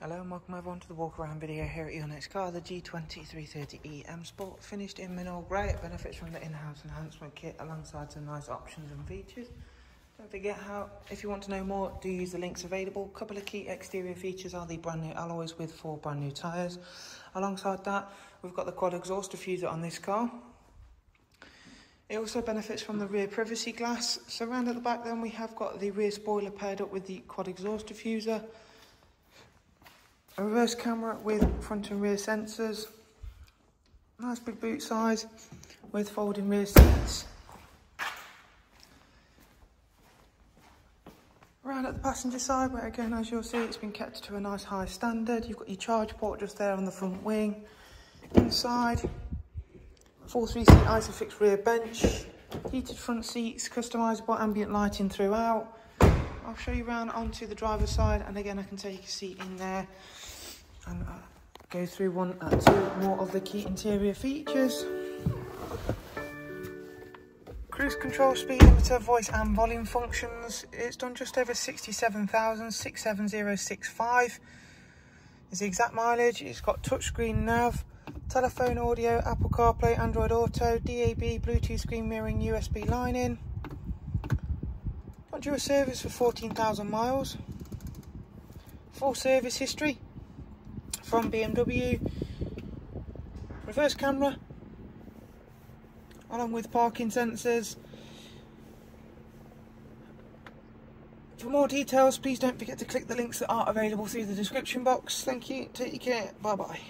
Hello and welcome everyone to the walk around video here at your next car, the G20 M Sport, finished in mineral grey. It benefits from the in-house enhancement kit alongside some nice options and features. Don't forget how, if you want to know more, do use the links available. A couple of key exterior features are the brand new alloys with four brand new tyres. Alongside that, we've got the quad exhaust diffuser on this car. It also benefits from the rear privacy glass. So around at the back then we have got the rear spoiler paired up with the quad exhaust diffuser a reverse camera with front and rear sensors, nice big boot size with folding rear seats. Around at the passenger side, where again, as you'll see, it's been kept to a nice high standard. You've got your charge port just there on the front wing. Inside, full three-seat Isofix rear bench, heated front seats, customisable ambient lighting throughout. I'll show you around onto the driver's side, and again, I can take a seat in there and uh, go through one or uh, two more of the key interior features. Cruise control, speed limiter, voice and volume functions. It's done just over 67,67065 is the exact mileage. It's got touchscreen nav, telephone audio, Apple CarPlay, Android Auto, DAB, Bluetooth screen mirroring, USB line in. Got due a service for 14,000 miles. Full service history from BMW. Reverse camera, along with parking sensors. For more details, please don't forget to click the links that are available through the description box. Thank you, take care, bye bye.